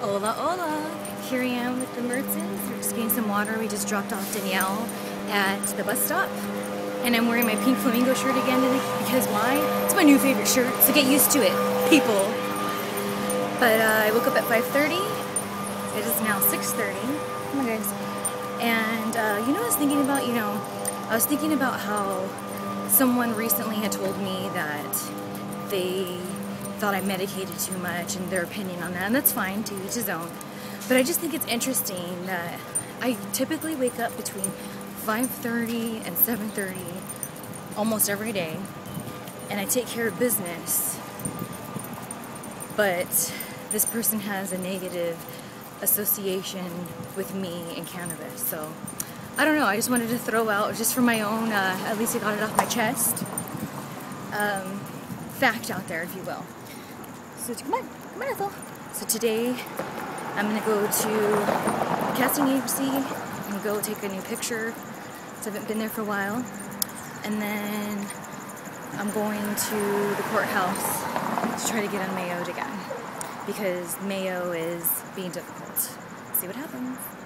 Hola, hola. Here I am with the Mertzens. We're just getting some water. We just dropped off Danielle at the bus stop. And I'm wearing my pink flamingo shirt again today because why? It's my new favorite shirt, so get used to it, people. But uh, I woke up at 5.30. It is now 6.30. Oh my guys. And uh, you know I was thinking about? You know, I was thinking about how someone recently had told me that they thought I medicated too much and their opinion on that, and that's fine, to each his own. But I just think it's interesting that I typically wake up between 5.30 and 7.30 almost every day, and I take care of business, but this person has a negative association with me and cannabis, so I don't know, I just wanted to throw out, just for my own, uh, at least I got it off my chest, um, fact out there, if you will. So come on, come on Ethel. So today I'm gonna go to the casting agency and go take a new picture. So I haven't been there for a while. And then I'm going to the courthouse to try to get on Mayo again because Mayo is being difficult. See what happens.